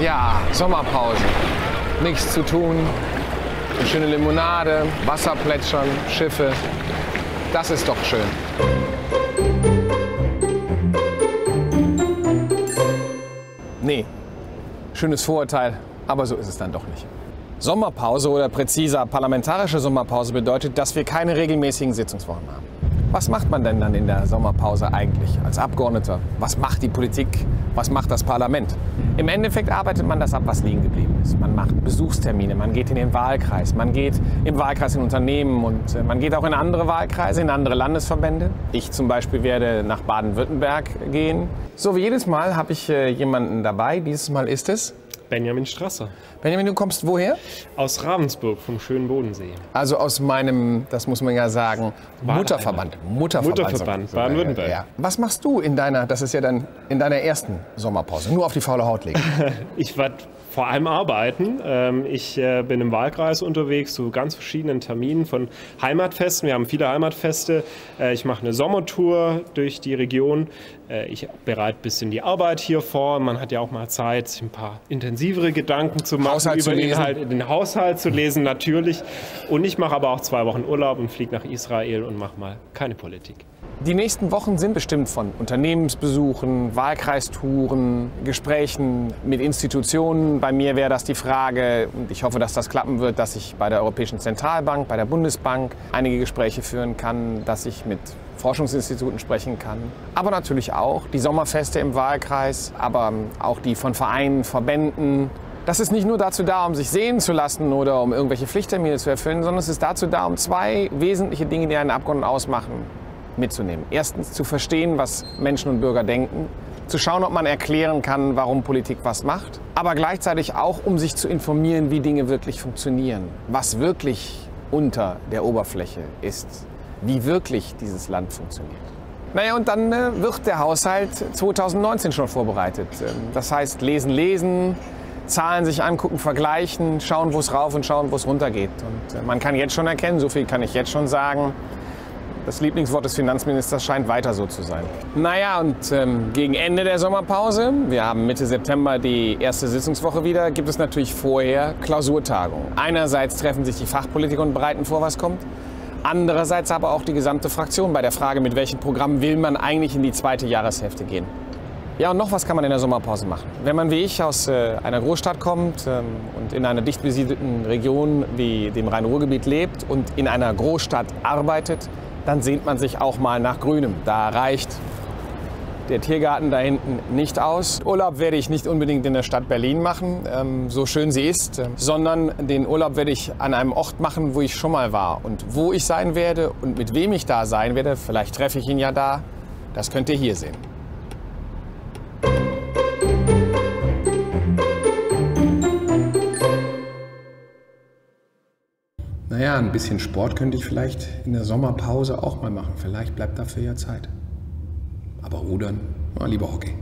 Ja, Sommerpause. Nichts zu tun. Eine schöne Limonade, Wasser plätschern, Schiffe. Das ist doch schön. Nee, schönes Vorurteil, aber so ist es dann doch nicht. Sommerpause oder präziser parlamentarische Sommerpause bedeutet, dass wir keine regelmäßigen Sitzungswochen haben. Was macht man denn dann in der Sommerpause eigentlich als Abgeordneter? Was macht die Politik? Was macht das Parlament? Im Endeffekt arbeitet man das ab, was liegen geblieben ist. Man macht Besuchstermine, man geht in den Wahlkreis, man geht im Wahlkreis in Unternehmen und äh, man geht auch in andere Wahlkreise, in andere Landesverbände. Ich zum Beispiel werde nach Baden-Württemberg gehen. So wie jedes Mal habe ich äh, jemanden dabei. Dieses Mal ist es Benjamin Strasser. Benjamin, du kommst woher? Aus Ravensburg vom schönen Bodensee. Also aus meinem, das muss man ja sagen, Mutterverband. Mutterverband, Mutterverband Baden-Württemberg. Ja. Was machst du in deiner, das ist ja dann in deiner ersten Sommerpause? Nur auf die faule Haut legen. ich werde vor allem arbeiten. Ähm, ich äh, bin im Wahlkreis unterwegs zu ganz verschiedenen Terminen von Heimatfesten. Wir haben viele Heimatfeste. Äh, ich mache eine Sommertour durch die Region. Äh, ich bereite ein bisschen die Arbeit hier vor. Man hat ja auch mal Zeit, sich ein paar intensivere Gedanken zu machen Haushalt über den, Inhalt, den Haushalt zu lesen, natürlich. Und ich mache aber auch zwei Wochen Urlaub und fliege nach Israel und mache mal keine Politik. Die nächsten Wochen sind bestimmt von Unternehmensbesuchen, Wahlkreistouren, Gesprächen mit Institutionen. Bei mir wäre das die Frage, und ich hoffe, dass das klappen wird, dass ich bei der Europäischen Zentralbank, bei der Bundesbank einige Gespräche führen kann, dass ich mit Forschungsinstituten sprechen kann. Aber natürlich auch die Sommerfeste im Wahlkreis, aber auch die von Vereinen, Verbänden, das ist nicht nur dazu da, um sich sehen zu lassen oder um irgendwelche Pflichttermine zu erfüllen, sondern es ist dazu da, um zwei wesentliche Dinge, die einen Abgeordneten ausmachen, mitzunehmen. Erstens zu verstehen, was Menschen und Bürger denken, zu schauen, ob man erklären kann, warum Politik was macht, aber gleichzeitig auch, um sich zu informieren, wie Dinge wirklich funktionieren, was wirklich unter der Oberfläche ist, wie wirklich dieses Land funktioniert. Naja, und dann äh, wird der Haushalt 2019 schon vorbereitet. Ähm, das heißt, lesen, lesen, Zahlen sich angucken, vergleichen, schauen, wo es rauf und schauen, wo es runter geht. Und äh, man kann jetzt schon erkennen, so viel kann ich jetzt schon sagen, das Lieblingswort des Finanzministers scheint weiter so zu sein. Naja, und ähm, gegen Ende der Sommerpause, wir haben Mitte September die erste Sitzungswoche wieder, gibt es natürlich vorher Klausurtagungen. Einerseits treffen sich die Fachpolitiker und bereiten vor, was kommt. Andererseits aber auch die gesamte Fraktion bei der Frage, mit welchem Programm will man eigentlich in die zweite Jahreshälfte gehen. Ja, und noch was kann man in der Sommerpause machen. Wenn man wie ich aus äh, einer Großstadt kommt ähm, und in einer dicht besiedelten Region wie dem Rhein-Ruhr-Gebiet lebt und in einer Großstadt arbeitet, dann sehnt man sich auch mal nach Grünem. Da reicht der Tiergarten da hinten nicht aus. Urlaub werde ich nicht unbedingt in der Stadt Berlin machen, ähm, so schön sie ist, äh, sondern den Urlaub werde ich an einem Ort machen, wo ich schon mal war. Und wo ich sein werde und mit wem ich da sein werde, vielleicht treffe ich ihn ja da, das könnt ihr hier sehen. Naja, ein bisschen Sport könnte ich vielleicht in der Sommerpause auch mal machen. Vielleicht bleibt dafür ja Zeit. Aber rudern, lieber Hockey.